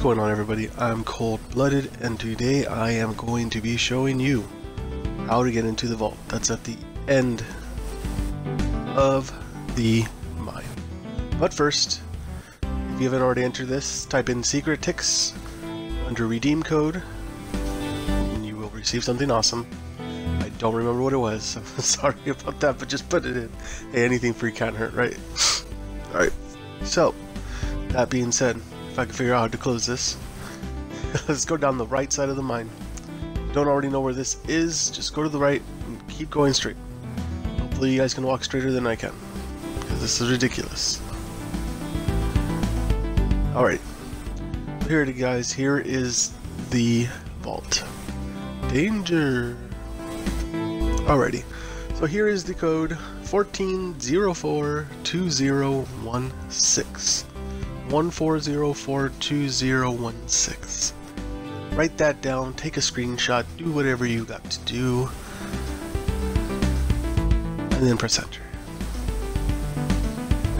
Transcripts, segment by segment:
going on everybody? I'm Cold Blooded and today I am going to be showing you how to get into the vault that's at the end of the mine. But first, if you haven't already entered this, type in secret Tix under redeem code and you will receive something awesome. I don't remember what it was, I'm sorry about that, but just put it in. Hey, anything free can't hurt, right? Alright, so that being said, I can figure out how to close this, let's go down the right side of the mine. Don't already know where this is, just go to the right and keep going straight. Hopefully you guys can walk straighter than I can, this is ridiculous. Alright, here it guys, here is the vault. Danger! Alrighty, so here is the code 14042016. 14042016. Write that down, take a screenshot, do whatever you got to do, and then press enter.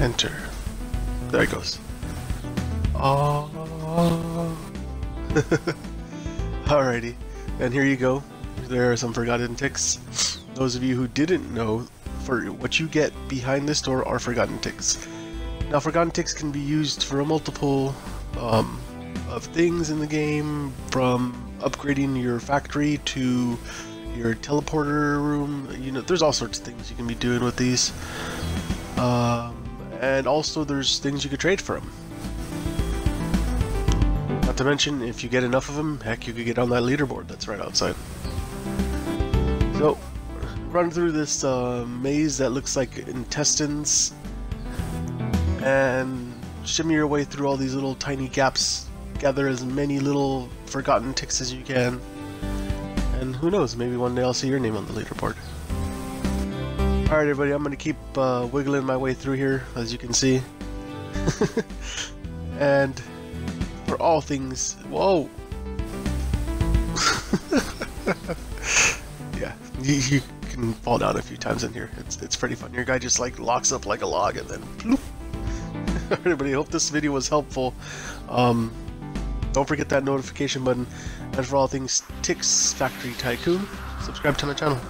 Enter. There it goes. Oh. Alrighty, and here you go. There are some forgotten Tix. Those of you who didn't know, for what you get behind this door are forgotten Tix. Now, forgotten Tix can be used for a multiple um, of things in the game, from upgrading your factory to your teleporter room. You know, there's all sorts of things you can be doing with these. Um, and also, there's things you could trade for them. Not to mention, if you get enough of them, heck, you could get on that leaderboard that's right outside. So, run through this uh, maze that looks like intestines and shimmy your way through all these little tiny gaps. Gather as many little forgotten Tix as you can. And who knows, maybe one day I'll see your name on the leaderboard. Alright everybody, I'm going to keep uh, wiggling my way through here, as you can see. and for all things... Whoa! yeah, you, you, can fall down a few times in here. It's, it's pretty fun. Your guy just like locks up like a log and then... Bloop. everybody, hope this video was helpful. Um, don't forget that notification button. And for all things Tix Factory Tycoon, subscribe to my channel.